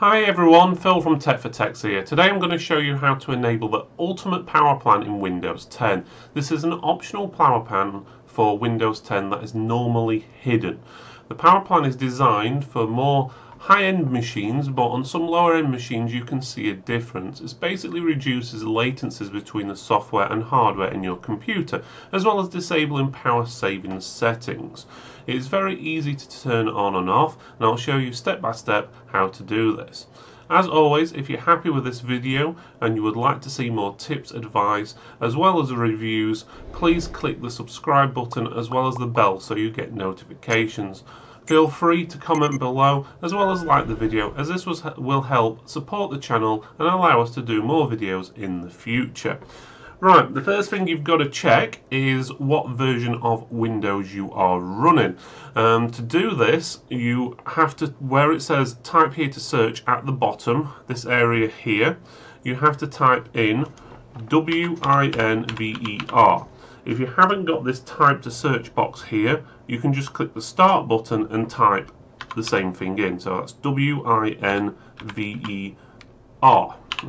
Hi everyone, Phil from Tech for Techs here. Today I'm going to show you how to enable the Ultimate Power Plan in Windows 10. This is an optional power plan for Windows 10 that is normally hidden. The power plan is designed for more high-end machines, but on some lower-end machines you can see a difference. It basically reduces latencies between the software and hardware in your computer, as well as disabling power saving settings. It is very easy to turn on and off, and I'll show you step by step how to do this. As always, if you're happy with this video and you would like to see more tips, advice, as well as reviews, please click the subscribe button as well as the bell so you get notifications. Feel free to comment below as well as like the video as this was, will help support the channel and allow us to do more videos in the future. Right, the first thing you've got to check is what version of Windows you are running. Um, to do this, you have to, where it says type here to search at the bottom, this area here, you have to type in W-I-N-V-E-R. If you haven't got this type to search box here, you can just click the start button and type the same thing in. So that's W-I-N-V-E-R.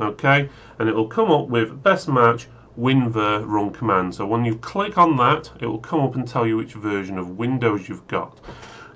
Okay, and it will come up with best match WinVer run command. So when you click on that, it will come up and tell you which version of Windows you've got.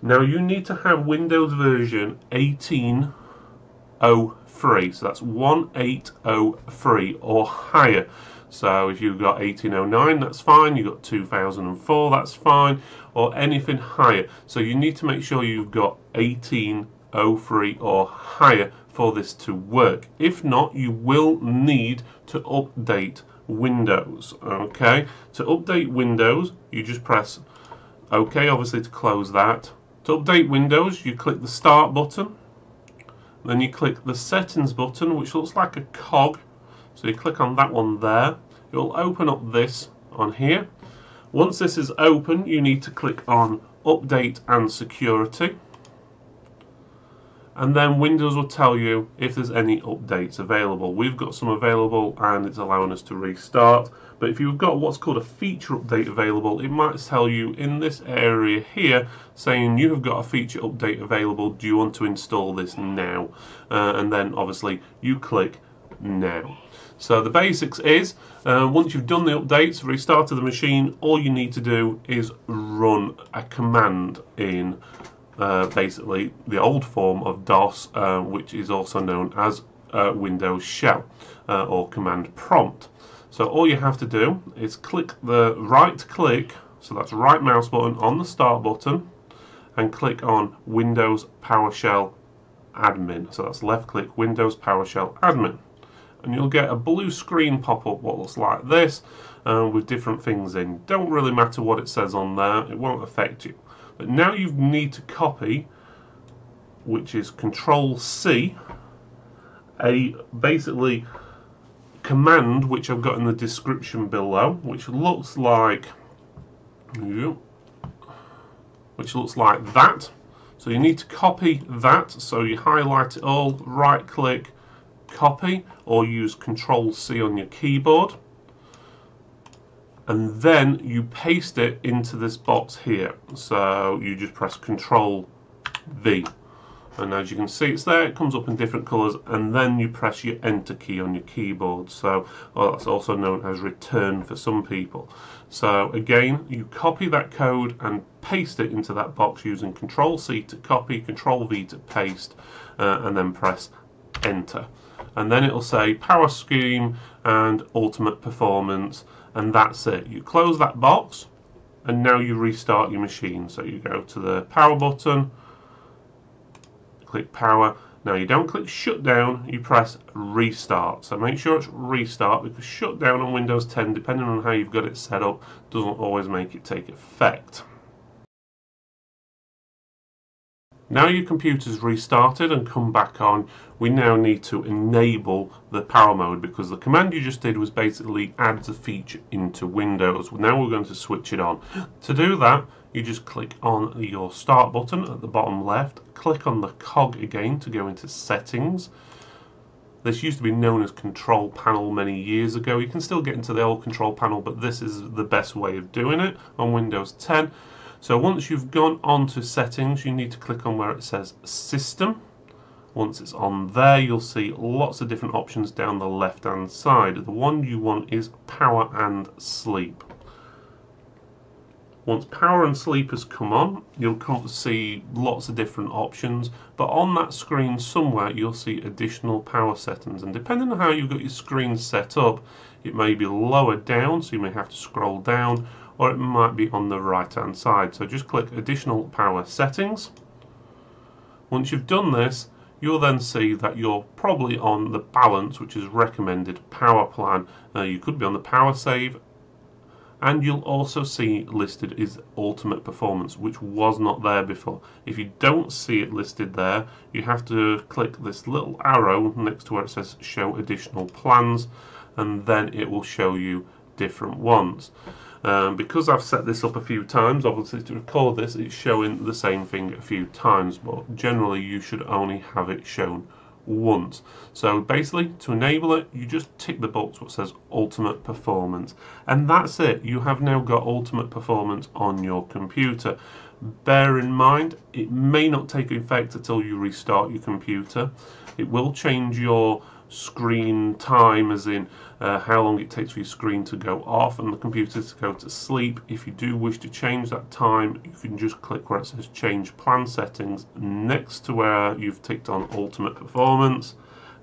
Now you need to have Windows version 1803, so that's 1803 or higher. So if you've got 1809, that's fine. You've got 2004, that's fine. Or anything higher. So you need to make sure you've got 1803 or higher for this to work. If not, you will need to update Windows. Okay, to update Windows, you just press OK, obviously to close that. To update Windows, you click the Start button. Then you click the Settings button, which looks like a cog so you click on that one there. It will open up this on here. Once this is open, you need to click on Update and Security. And then Windows will tell you if there's any updates available. We've got some available and it's allowing us to restart. But if you've got what's called a feature update available, it might tell you in this area here saying you have got a feature update available. Do you want to install this now? Uh, and then obviously you click now. So the basics is, uh, once you've done the updates, restarted the machine, all you need to do is run a command in uh, basically the old form of DOS, uh, which is also known as uh, Windows Shell uh, or command prompt. So all you have to do is click the right click, so that's right mouse button on the start button, and click on Windows PowerShell admin. So that's left click Windows PowerShell admin and you'll get a blue screen pop up what looks like this uh, with different things in. Don't really matter what it says on there, it won't affect you. But now you need to copy, which is Control C, a basically command which I've got in the description below, which looks like which looks like that. So you need to copy that. So you highlight it all, right click, copy or use Control C on your keyboard and then you paste it into this box here. So you just press Control V. And as you can see it's there. It comes up in different colors. And then you press your enter key on your keyboard. So well, that's also known as return for some people. So again you copy that code and paste it into that box using control C to copy control V to paste uh, and then press enter and then it'll say power scheme and ultimate performance and that's it. You close that box and now you restart your machine. So you go to the power button click power. Now you don't click shutdown you press restart. So make sure it's restart because shutdown on Windows 10 depending on how you've got it set up doesn't always make it take effect Now your computer's restarted and come back on, we now need to enable the power mode because the command you just did was basically add the feature into Windows. Now we're going to switch it on. To do that, you just click on your start button at the bottom left, click on the cog again to go into settings. This used to be known as control panel many years ago. You can still get into the old control panel, but this is the best way of doing it on Windows 10. So once you've gone on to settings, you need to click on where it says system Once it's on there, you'll see lots of different options down the left hand side. The one you want is power and sleep. Once power and sleep has come on, you'll come to see lots of different options, but on that screen somewhere you'll see additional power settings. And depending on how you've got your screen set up, it may be lower down, so you may have to scroll down, or it might be on the right hand side. So just click additional power settings. Once you've done this, you'll then see that you're probably on the balance, which is recommended power plan. Uh, you could be on the power save and you'll also see listed is ultimate performance which was not there before if you don't see it listed there you have to click this little arrow next to where it says show additional plans and then it will show you different ones um, because I've set this up a few times obviously to record this it's showing the same thing a few times but generally you should only have it shown once. So basically, to enable it, you just tick the box what says Ultimate Performance. And that's it. You have now got Ultimate Performance on your computer. Bear in mind, it may not take effect until you restart your computer. It will change your screen time, as in uh, how long it takes for your screen to go off and the computer to go to sleep. If you do wish to change that time, you can just click where it says change plan settings next to where you've ticked on ultimate performance,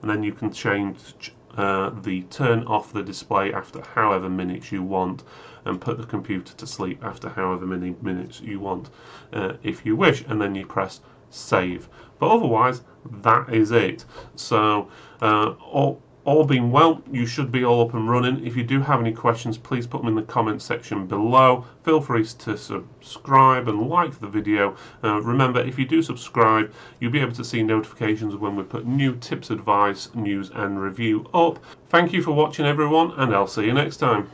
and then you can change uh, the turn off the display after however minutes you want and put the computer to sleep after however many minutes you want uh, if you wish and then you press save. But otherwise that is it. So uh, all, all being well you should be all up and running. If you do have any questions please put them in the comment section below. Feel free to subscribe and like the video. Uh, remember if you do subscribe you'll be able to see notifications when we put new tips advice news and review up. Thank you for watching everyone and i'll see you next time